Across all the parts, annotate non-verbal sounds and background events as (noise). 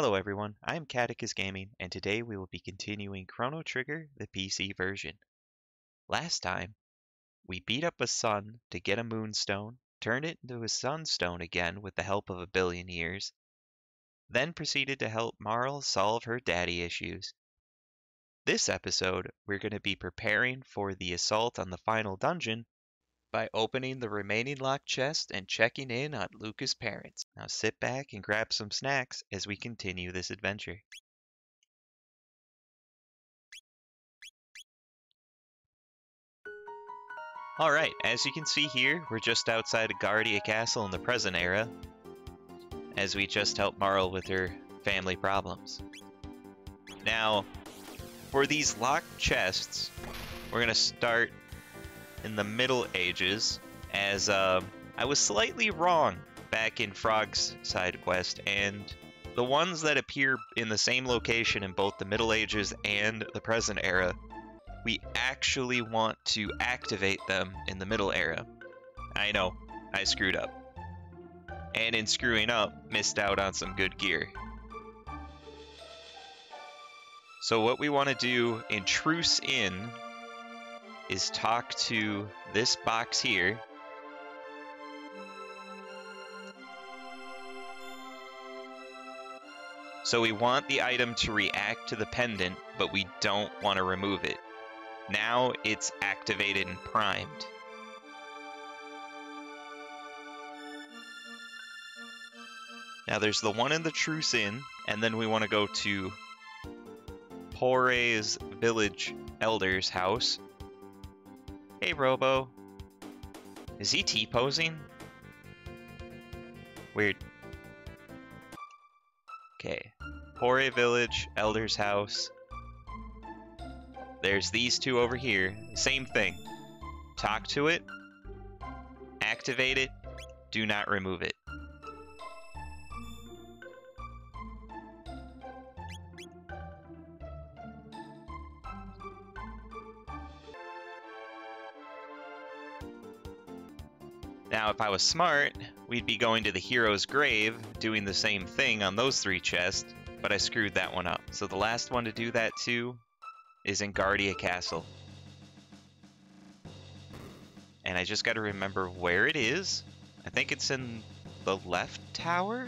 Hello everyone, I'm Caticus Gaming, and today we will be continuing Chrono Trigger, the PC version. Last time, we beat up a sun to get a moonstone, turned it into a sunstone again with the help of a billion years, then proceeded to help Marle solve her daddy issues. This episode, we're going to be preparing for the assault on the final dungeon by opening the remaining locked chest and checking in on Lucca's parents. Now sit back and grab some snacks as we continue this adventure. Alright, as you can see here, we're just outside of Guardia Castle in the present era, as we just helped Marle with her family problems. Now, for these locked chests, we're going to start in the Middle Ages, as uh, I was slightly wrong back in Frog's side quest, and the ones that appear in the same location in both the Middle Ages and the present era, we actually want to activate them in the Middle Era. I know, I screwed up. And in screwing up, missed out on some good gear. So what we want to do in Truce Inn is talk to this box here. So we want the item to react to the pendant, but we don't want to remove it. Now it's activated and primed. Now there's the one in the Truce Inn, and then we want to go to Porre's village elder's house, Hey, Robo. Is he T-posing? Weird. Okay. Porre Village, Elder's House. There's these two over here. Same thing. Talk to it. Activate it. Do not remove it. Now, if I was smart, we'd be going to the hero's grave, doing the same thing on those three chests, but I screwed that one up. So the last one to do that too is in Guardia Castle. And I just gotta remember where it is. I think it's in the left tower?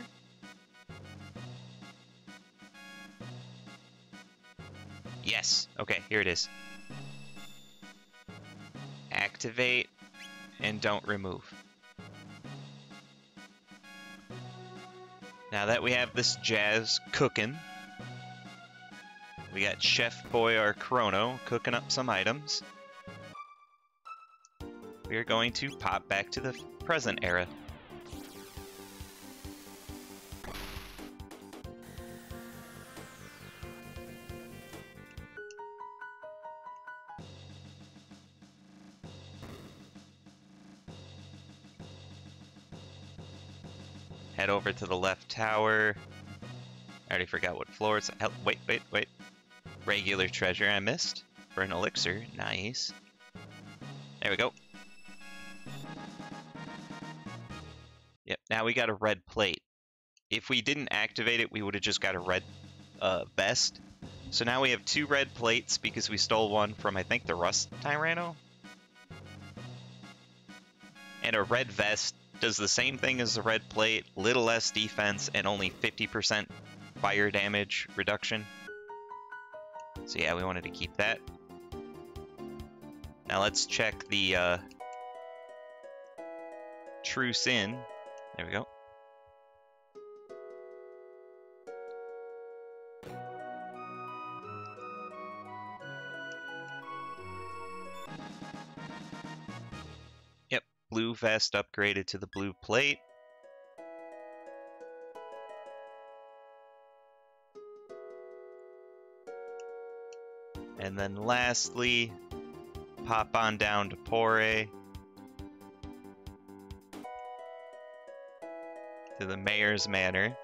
Yes, okay, here it is. Activate and don't remove. Now that we have this jazz cooking, we got Chef Boy our Chrono cooking up some items. We are going to pop back to the present era. Head over to the left tower. I already forgot what floor it's at. Wait, wait, wait. Regular treasure I missed for an elixir. Nice. There we go. Yep, now we got a red plate. If we didn't activate it, we would have just got a red uh, vest. So now we have two red plates because we stole one from, I think, the Rust Tyranno? And a red vest does the same thing as the red plate, little less defense, and only 50% fire damage reduction. So yeah, we wanted to keep that. Now let's check the uh, Truce Inn. There we go. Blue vest upgraded to the blue plate. And then lastly, pop on down to Porre. To the Mayor's Manor.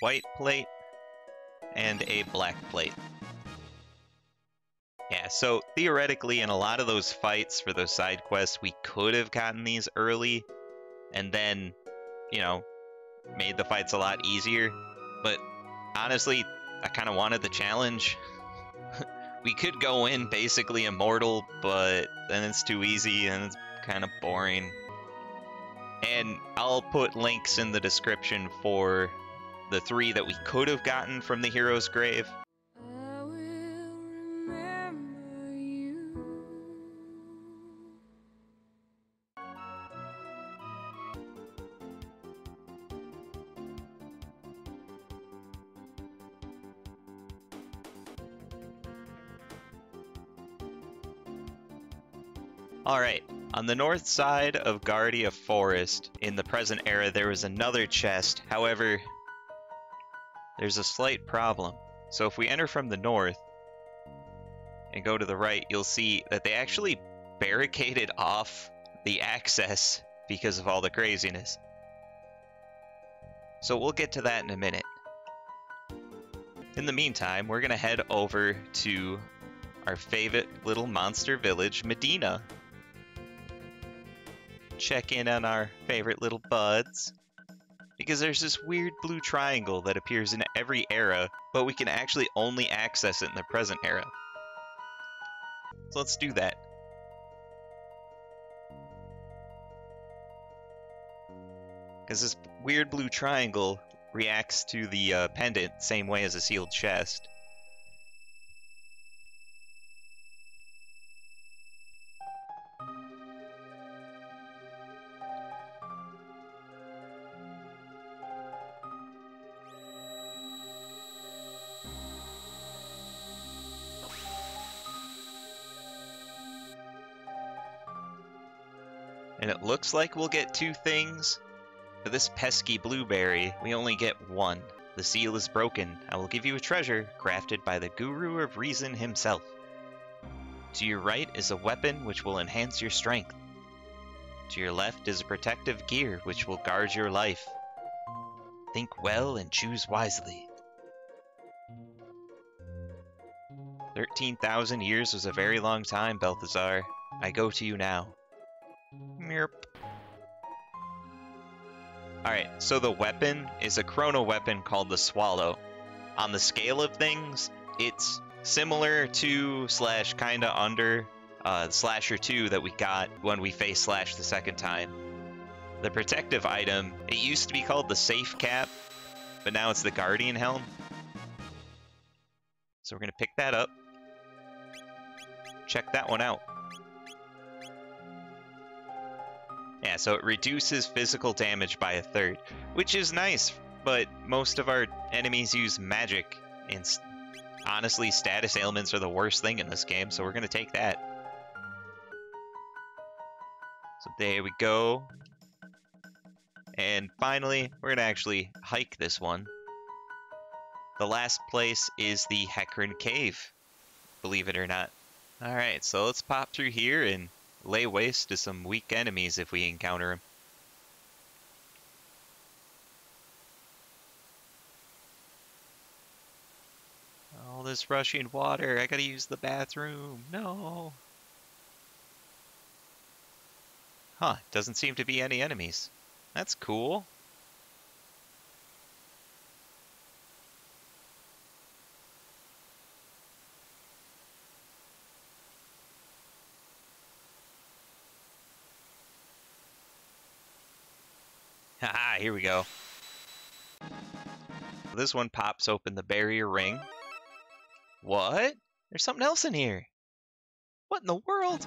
White plate and a black plate. Yeah, so theoretically, in a lot of those fights for those side quests, we could have gotten these early and then, you know, made the fights a lot easier. But honestly, I kind of wanted the challenge. (laughs) we could go in basically immortal, but then it's too easy and it's kind of boring. And I'll put links in the description for the three that we could have gotten from the hero's grave. I will remember you. Alright, on the north side of Guardia Forest, in the present era, there was another chest. However, there's a slight problem. So if we enter from the north and go to the right, you'll see that they actually barricaded off the access because of all the craziness. So we'll get to that in a minute. In the meantime, we're going to head over to our favorite little monster village, Medina. Check in on our favorite little buds. Because there's this weird blue triangle that appears in every era, but we can actually only access it in the present era. So let's do that. Because this weird blue triangle reacts to the uh, pendant same way as a sealed chest. And it looks like we'll get two things. For this pesky blueberry, we only get one. The seal is broken. I will give you a treasure crafted by the Guru of Reason himself. To your right is a weapon which will enhance your strength. To your left is a protective gear which will guard your life. Think well and choose wisely. 13,000 years was a very long time, Balthazar. I go to you now. Alright, so the weapon is a Crono weapon called the Swallow. On the scale of things, it's similar to slash kinda under uh, Slasher 2 that we got when we faced Slash the second time. The protective item, it used to be called the Safe Cap, but now it's the Guardian Helm. So we're gonna pick that up. Check that one out. Yeah, so it reduces physical damage by a third, which is nice, but most of our enemies use magic, and honestly, status ailments are the worst thing in this game, so we're gonna take that. So there we go. And finally, we're gonna actually hike this one. The last place is the Heckran Cave, believe it or not. Alright, so let's pop through here and lay waste to some weak enemies if we encounter them. All this rushing water, I gotta use the bathroom. No. Huh, doesn't seem to be any enemies. That's cool. Haha, here we go. This one pops open the barrier ring. What? There's something else in here. What in the world?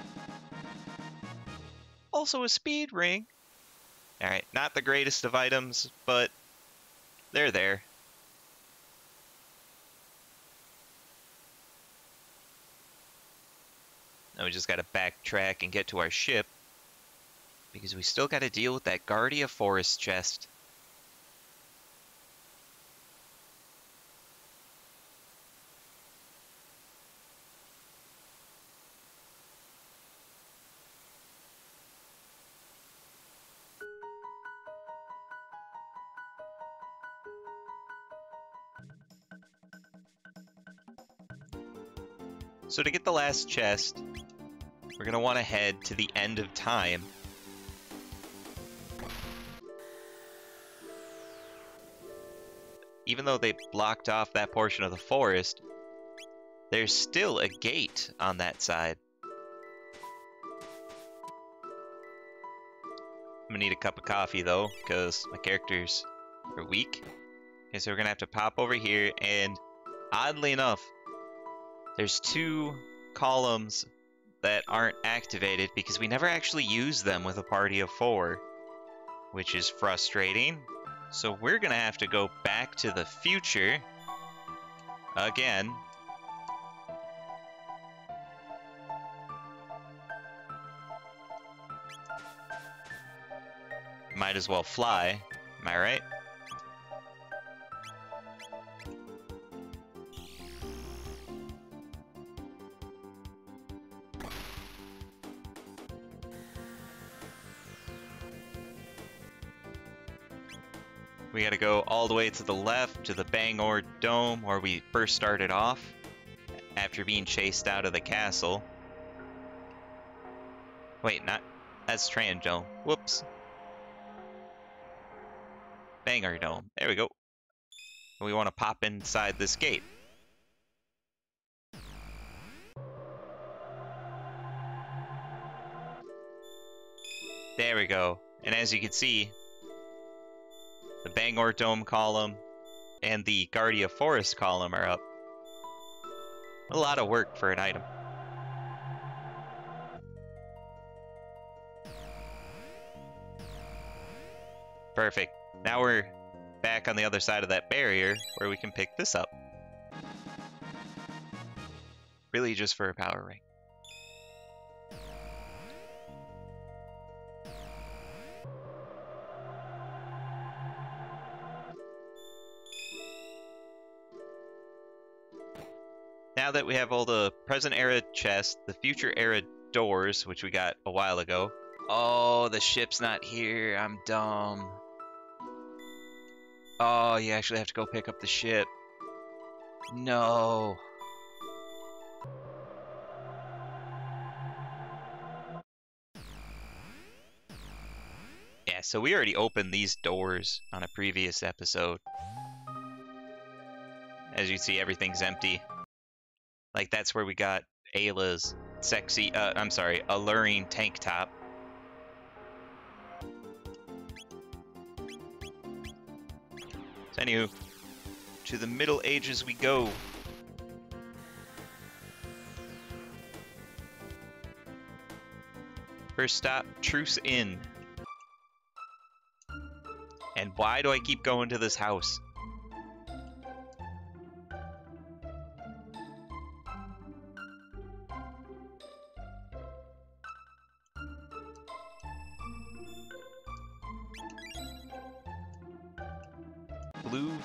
Also a speed ring. Alright, not the greatest of items, but they're there. Now we just gotta backtrack and get to our ship. Because we still gotta deal with that Guardia Forest chest. So to get the last chest, we're going to want to head to the end of time. Even though they blocked off that portion of the forest, there's still a gate on that side. I'm gonna need a cup of coffee though, because my characters are weak. Okay, so we're gonna have to pop over here, and oddly enough, there's two columns that aren't activated because we never actually use them with a party of four, which is frustrating. So we're gonna have to go back to the future again might as well fly. Am I right? Gotta go all the way to the left to the Bangor Dome where we first started off after being chased out of the castle. Wait, not... That's Trann Dome. Whoops. Bangor Dome. There we go. We want to pop inside this gate. There we go. And as you can see, the Bangor Dome column and the Guardia Forest column are up. A lot of work for an item. Perfect. Now we're back on the other side of that barrier where we can pick this up. Really just for a power ring. Now that we have all the present era chests, the future era doors, which we got a while ago. Oh, the ship's not here. I'm dumb. Oh, you actually have to go pick up the ship. No. Yeah, so we already opened these doors on a previous episode. As you see, everything's empty. Like, that's where we got Ayla's sexy, uh, I'm sorry, alluring tank top. Anywho, to the Middle Ages we go. First stop, Truce Inn. And why do I keep going to this house?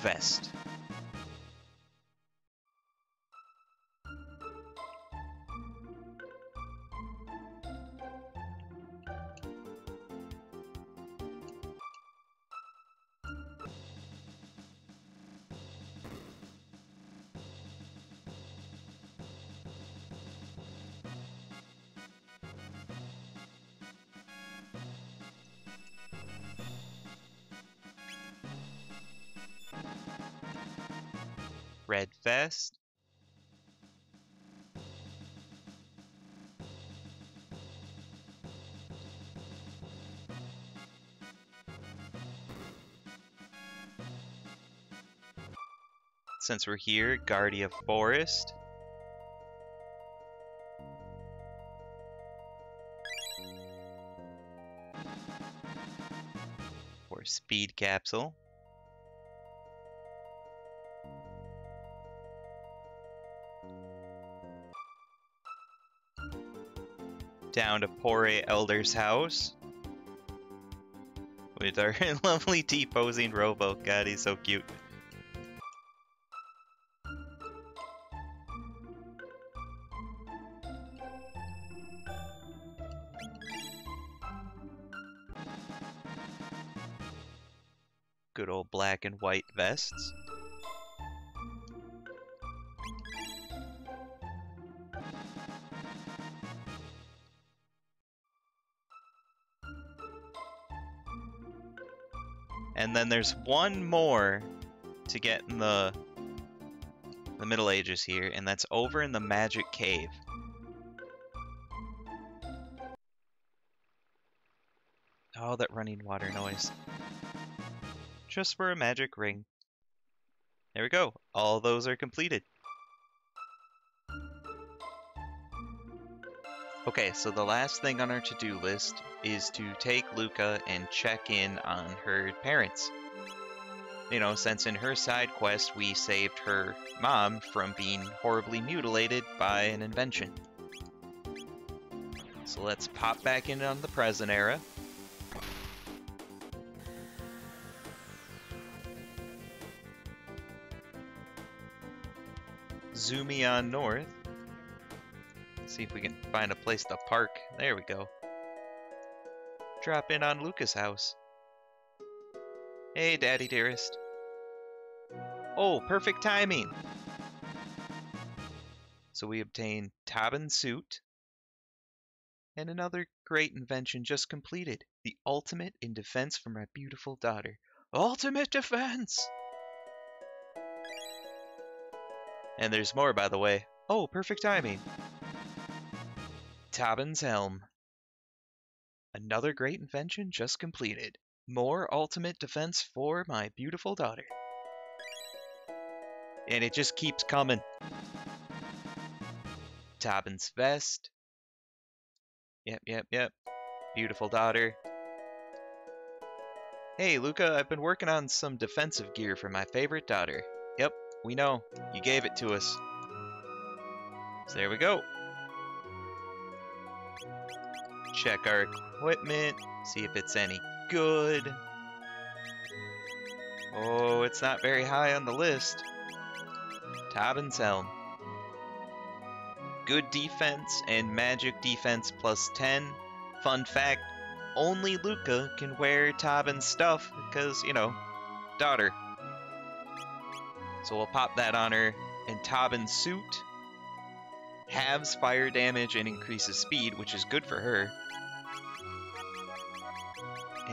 Vest. Vest. Since we're here, Guardia Forest. For speed capsule. Down to Porre Elder's house. With our (laughs) lovely T-posing Robo. God, he's so cute. Good old black and white vests. And then there's one more to get in the the Middle Ages here, and that's over in the Magic Cave. Oh, that running water noise. Just for a magic ring. There we go. All those are completed. Okay, so the last thing on our to-do list is to take Lucca and check in on her parents. You know, since in her side quest we saved her mom from being horribly mutilated by an invention. So let's pop back in on the present era. Zoomy on north. See if we can find a place to park. There we go. Drop in on Lucca's house. Hey, Daddy dearest. Oh, perfect timing! So we obtain Taban suit and another great invention just completed. The ultimate in defense for my beautiful daughter. Ultimate defense! And there's more, by the way. Oh, perfect timing. Taban's Helm. Another great invention just completed. More ultimate defense for my beautiful daughter. And it just keeps coming. Taban's vest. Yep, yep, yep. Beautiful daughter. Hey, Lucca, I've been working on some defensive gear for my favorite daughter. Yep, we know. You gave it to us. So there we go check our equipment, see if it's any good. Oh, it's not very high on the list. Taban's Helm. Good defense and magic defense plus 10. Fun fact, only Lucca can wear Taban's stuff because, you know, daughter. So we'll pop that on her. And Taban's suit halves fire damage and increases speed, which is good for her.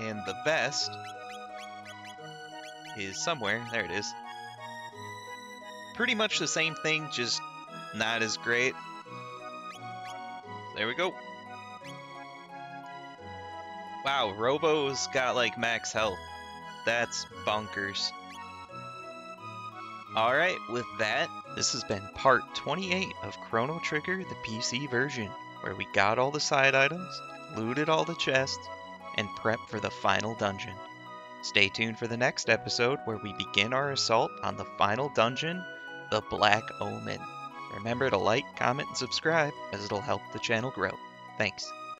And the vest is somewhere. There it is. Pretty much the same thing, just not as great. There we go. Wow, Robo's got like max health. That's bonkers. Alright, with that, this has been part 28 of Chrono Trigger, the PC version, where we got all the side items, looted all the chests, and prep for the final dungeon. Stay tuned for the next episode where we begin our assault on the final dungeon, the Black Omen. Remember to like, comment, and subscribe as it'll help the channel grow. Thanks.